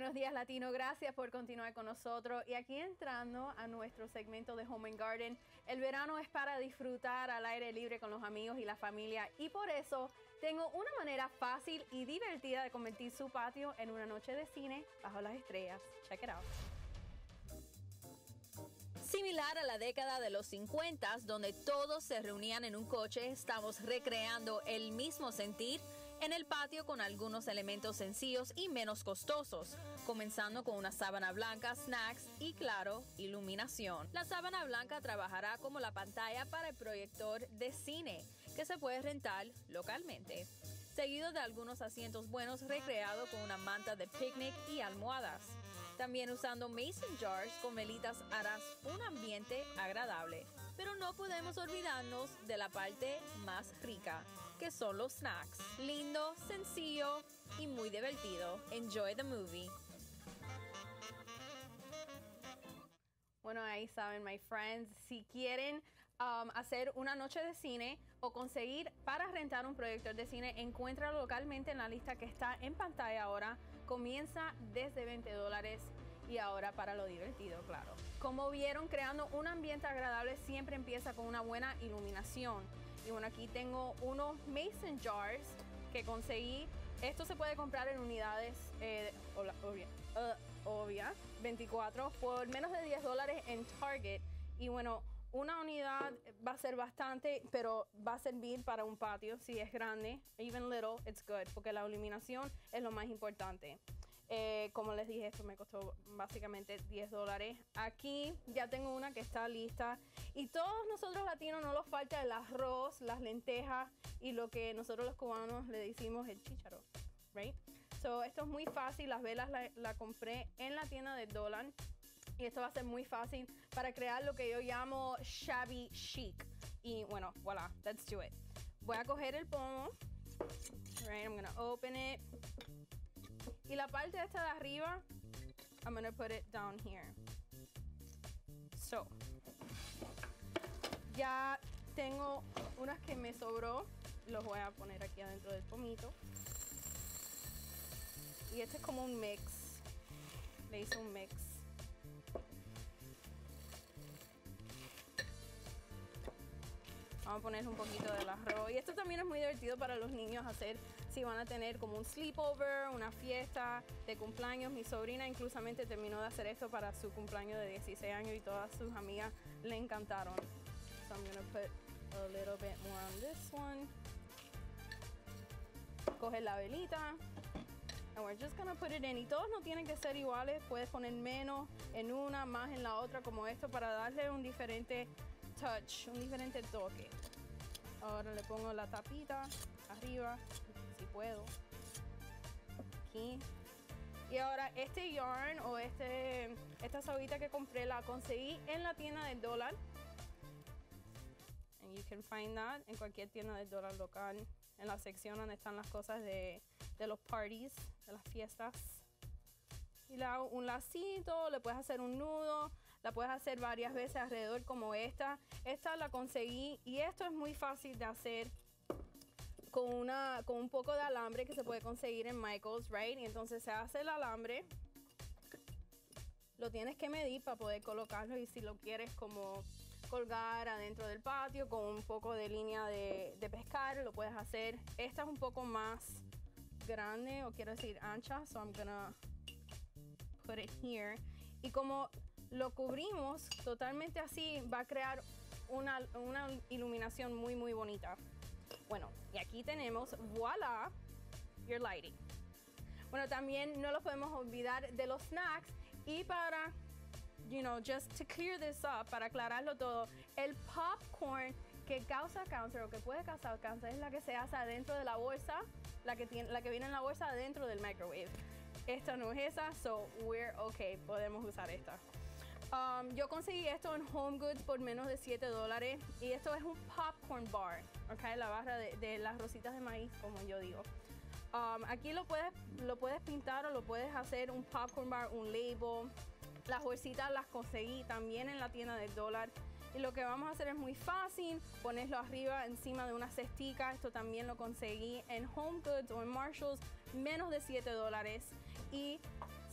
Buenos días Latino, gracias por continuar con nosotros y aquí entrando a nuestro segmento de Home and Garden. El verano es para disfrutar al aire libre con los amigos y la familia y por eso tengo una manera fácil y divertida de convertir su patio en una noche de cine bajo las estrellas. Check it out. Similar a la década de los 50, donde todos se reunían en un coche, estamos recreando el mismo sentir en el patio con algunos elementos sencillos y menos costosos, comenzando con una sábana blanca, snacks y claro, iluminación. La sábana blanca trabajará como la pantalla para el proyector de cine, que se puede rentar localmente seguido de algunos asientos buenos recreados con una manta de picnic y almohadas. También usando mason jars con velitas harás un agradable. Pero no podemos olvidarnos de la parte más rica, que son los snacks. Lindo, sencillo y muy divertido. Enjoy the movie. Bueno, ahí saben, my friends, si quieren um, hacer una noche de cine o conseguir para rentar un proyector de cine, encuéntralo localmente en la lista que está en pantalla ahora. Comienza desde 20 dólares y ahora para lo divertido, claro. Como vieron, creando un ambiente agradable siempre empieza con una buena iluminación. Y bueno, aquí tengo unos mason jars que conseguí. Esto se puede comprar en unidades, eh, uh, obvia, 24 por menos de 10 dólares en Target. Y bueno, una unidad va a ser bastante, pero va a servir para un patio si es grande. Even little, it's good, porque la iluminación es lo más importante. Eh, como les dije, esto me costó básicamente 10 dólares. Aquí ya tengo una que está lista. Y todos nosotros latinos no nos falta el arroz, las lentejas y lo que nosotros los cubanos le decimos el chícharo. Right? So, esto es muy fácil. Las velas la, compré en la tienda de Dolan. Y esto va a ser muy fácil para crear lo que yo llamo shabby chic. Y bueno, voilà, let's do it. Voy a coger el pomo. Right, I'm gonna open it. Y la parte esta de arriba, I'm gonna put it down here. So, ya tengo unas que me sobró, los voy a poner aquí adentro del pomito. Y este es como un mix, le hice un mix. Vamos a poner un poquito del arroz. Y esto también es muy divertido para los niños hacer si van a tener como un sleepover, una fiesta de cumpleaños. Mi sobrina inclusamente terminó de hacer esto para su cumpleaños de 16 años y todas sus amigas le encantaron. So I'm gonna put a little bit more on this one. Coge la velita. And we're just gonna put it in. Y todos no tienen que ser iguales. Puedes poner menos en una, más en la otra, como esto, para darle un diferente touch, un diferente toque. Ahora le pongo la tapita arriba, si puedo. Aquí. Y ahora este yarn o este, esta sabita que compré la conseguí en la tienda del dólar. And you can find that en cualquier tienda del dólar local. En la sección donde están las cosas de, de los parties, de las fiestas. Y le hago un lacito, le puedes hacer un nudo, la puedes hacer varias veces alrededor como esta. Esta la conseguí y esto es muy fácil de hacer con, una, con un poco de alambre que se puede conseguir en Michaels, right? Y entonces se hace el alambre. Lo tienes que medir para poder colocarlo y si lo quieres como colgar adentro del patio con un poco de línea de, de pescar, lo puedes hacer. Esta es un poco más grande o quiero decir ancha, so I'm gonna put it here. Y como lo cubrimos totalmente así, va a crear una, una iluminación muy muy bonita. Bueno, y aquí tenemos, voilà, your lighting. Bueno, también no lo podemos olvidar de los snacks y para, you know, just to clear this up, para aclararlo todo, el popcorn que causa cáncer o que puede causar cáncer es la que se hace adentro de la bolsa, la que, tiene, la que viene en la bolsa adentro del microwave. Esta no es esa, so we're okay, podemos usar esta. Um, yo conseguí esto en Home Goods por menos de 7 dólares y esto es un popcorn bar, ok, la barra de, las rositas de maíz, como yo digo. Um, aquí lo puedes, lo puedes pintar o lo puedes hacer un popcorn bar, un label. Las bolsitas las conseguí también en la tienda del dólar. Y lo que vamos a hacer es muy fácil, ponerlo arriba encima de una cestica. Esto también lo conseguí en Home Goods o en Marshalls, menos de 7 dólares. Y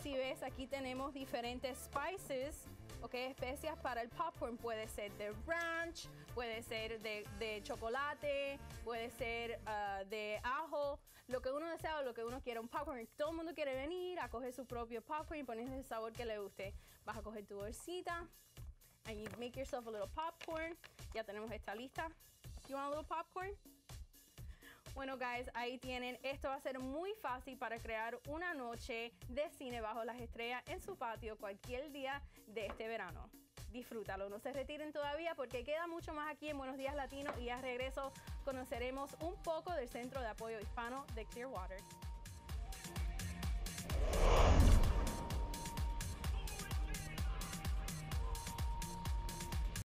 si ves, aquí tenemos diferentes spices, ok, especias para el popcorn. Puede ser de ranch, puede ser de, chocolate, puede ser ah, de ajo, lo que uno desea o lo que uno quiera. Un popcorn, todo el mundo quiere venir a coger su propio popcorn y ponerse el sabor que le guste. Vas a coger tu bolsita and you make yourself a little popcorn. Ya tenemos esta lista. You want a little popcorn? Bueno, guys, ahí tienen. Esto va a ser muy fácil para crear una noche de cine bajo las estrellas en su patio cualquier día de este verano. Disfrútalo, no se retiren todavía porque queda mucho más aquí en Buenos Días Latino y a regreso conoceremos un poco del Centro de Apoyo Hispano de Clearwater.